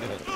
네.